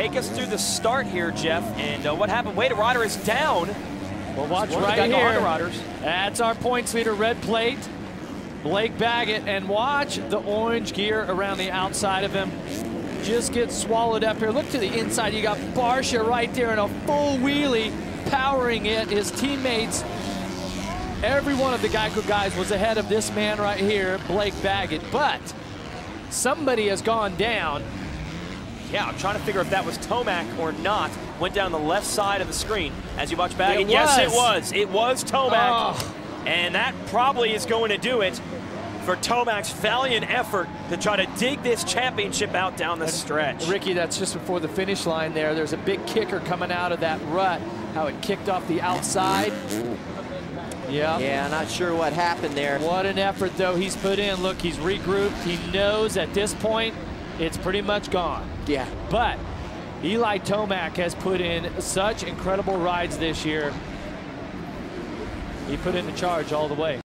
take us through the start here, Jeff. And uh, what happened? Wait, rider is down. Well, watch right here. That's our points leader, red plate, Blake Baggett. And watch the orange gear around the outside of him. Just gets swallowed up here. Look to the inside. You got Barcia right there in a full wheelie powering it. His teammates, every one of the Geico guys was ahead of this man right here, Blake Baggett. But somebody has gone down. Yeah, I'm trying to figure if that was Tomac or not. Went down the left side of the screen as you watch back. It and yes, it was. was. It was Tomac. Oh. And that probably is going to do it for Tomac's valiant effort to try to dig this championship out down the stretch. Ricky, that's just before the finish line there. There's a big kicker coming out of that rut, how it kicked off the outside. Yeah. Yeah, not sure what happened there. What an effort, though, he's put in. Look, he's regrouped. He knows at this point it's pretty much gone. Yeah. But Eli Tomac has put in such incredible rides this year. He put in the charge all the way.